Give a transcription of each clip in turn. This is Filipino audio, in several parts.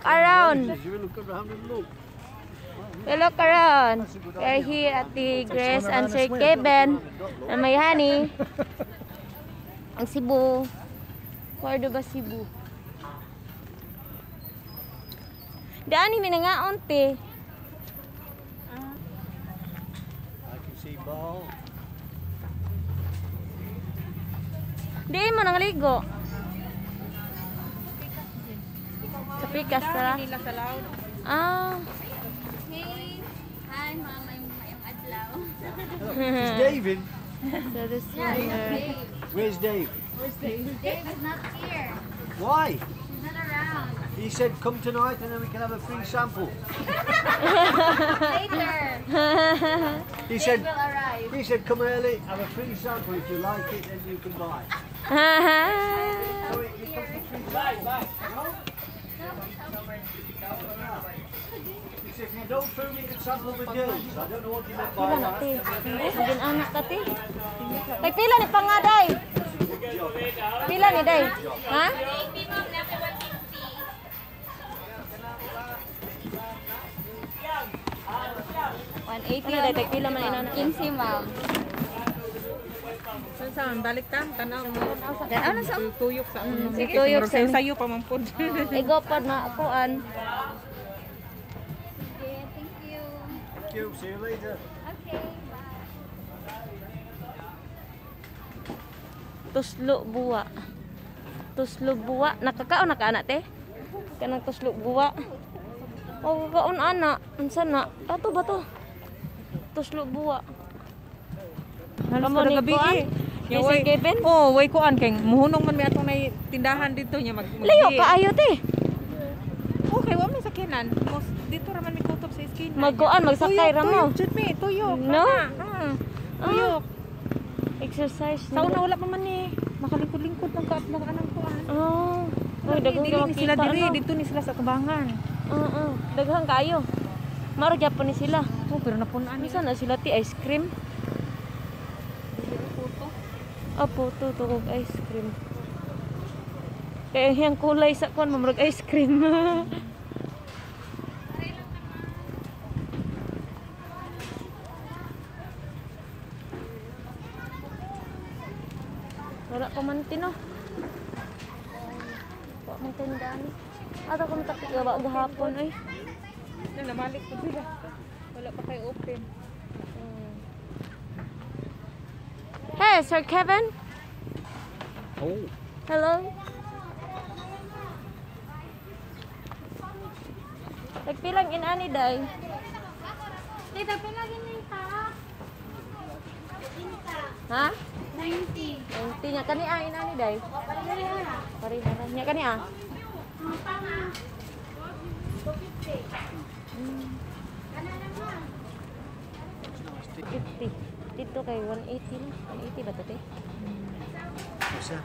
Look around. And. We look around. We're here at the Grace and Sir Kevin na may honey. Ang Cebu. Cordo ba Cebu? Daan ni nga unti. I can see ball. Di mo nang ligo. Sa pikas sa. Nila sa loud. Ah. Hey, hi mama, yung, yung adlaw. It's David. So this one. uh, Where's Dave? Dave is not here. Why? He's not around. He said come tonight and then we can have a free sample. Later, He Dave said will arrive. he said come early, have a free sample. If you like it, then you can buy. So it, it comes to free sample. No? Pila ni pangaday. Pila ni day. Ha? Baby mom, nasa 150. 180 na day. Kay pila man inana. 15 ma'am. Saan? Balik ta? Tanaw mo. Ano na sa Tuyok sa ako. Si tuyok sa- Sayo pa man pod na akuan. Okay, thank you. Thank you. See you later. Okay, bye. Tuslo buwa. Tuslo buwa. Nakakaon na ka anak te? Kanang tuslo buwa. Oh, kaon ana. Unsa na? Ato ba to? Tuslo buwa. Halos kada gabi eh. Ni Sir Kevin? Oh, way kuan kay muhunong man mi atong nay tindahan dito niya mag. Layo ka ayo te. Okay, wa man sakinan. Mos dito ra man mi kutob sa eskin. Magkuan magsakay ra mo. Tuyok, jud mi, tuyok. No? Ana, ah, Tuyok. Exercise Sa una wala pa man ni makalingkod-lingkod ng kaat ng anang kuan. Oh. Oy, daghang Dili ni sila diri, ano? dito ni sila sa Kabangan. Oo, daghang kayo. Maro gyapon ni sila. Oh, pero napunaan Ano na sila ti ice cream? Apo, to to kog ice cream. Kaya yung kulay sa kon mamrog ice cream. Wala pa man tino. Wala man tindaan. Ato kung takigawa gahapon ay. Na namalik ko sila. Wala pa kay open. Hey, Sir Kevin. Oh. Hello. Tagpilang in ani day. Day pilang ini ta. Inta. Ha? 90. 90 nya kani ah in ani day. Oh, Parihan. Parihan nya kani ah. Dito kay 180 na. 180 ba to te? That?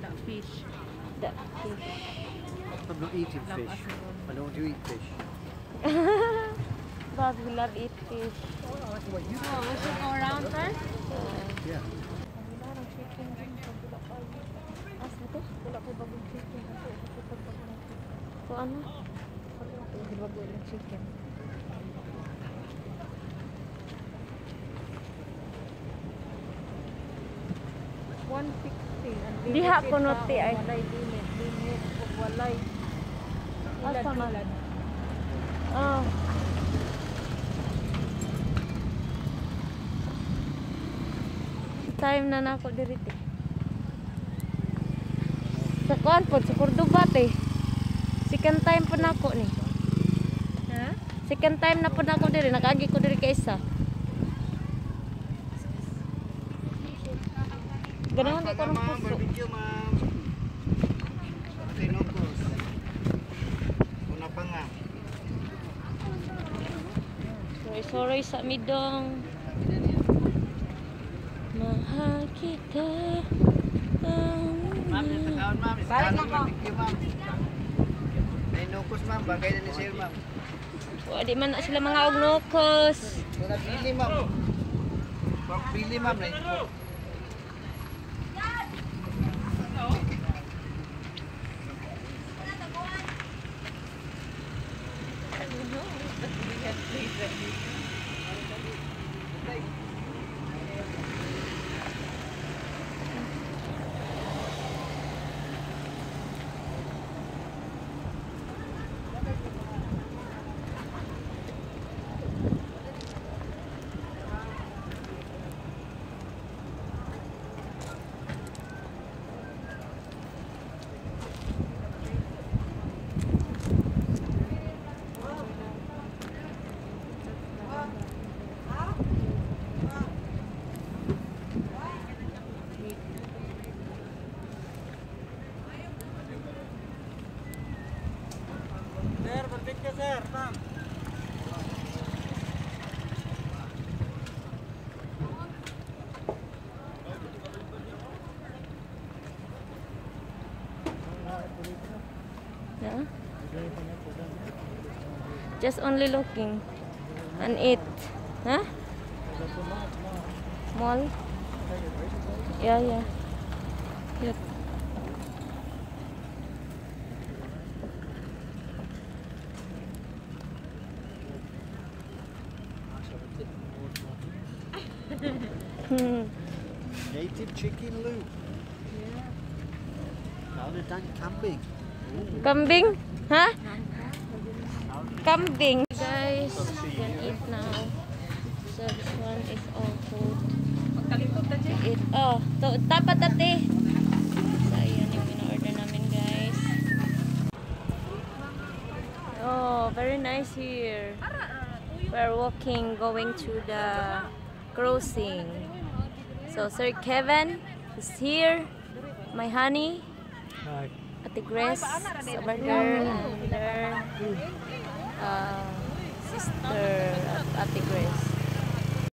Da fish. Da. fish. I'm not eating fish. I don't want to eat fish. But we love eat fish. Oh, we should go around first? Yeah. Wala ko bagong chicken. Ko ano? Bago ng chicken. Diha ko no, ti, ay. Walay. Asa man? Oh. Time na nako diri te. Sa kuan po, sa Cordoba te. Second time pa nako ni. Ha? Second time na po nako diri, nakagi ko diri kay isa. Ganun kay ko ng puso. Barbecue, ma'am. Tinukos. Una pa nga. Sorry, sorry sa midong. Mahal kita. Ma'am, yung ma'am. Balik taon na ko. barbecue, ma'am. Tinukos, ma'am. Bagay na ni sir, ma'am. Wa di man na sila mga. Wala pili, ma'am. Pork pili, ma'am. na- No, Just only looking and eat. Huh? Mall? Yeah, yeah. Chicken loop. Other than camping. Kambing? Ha? Kambing. Guys, you can eat now. So this one is all food. Eat. Oh, to, tapat ate. So yun yung in-order namin guys. Oh, very nice here. We're walking, going to the crossing. So Sir Kevin is here. My honey. Hi. Ate Grace sa burger and uh, sister at Ate Grace.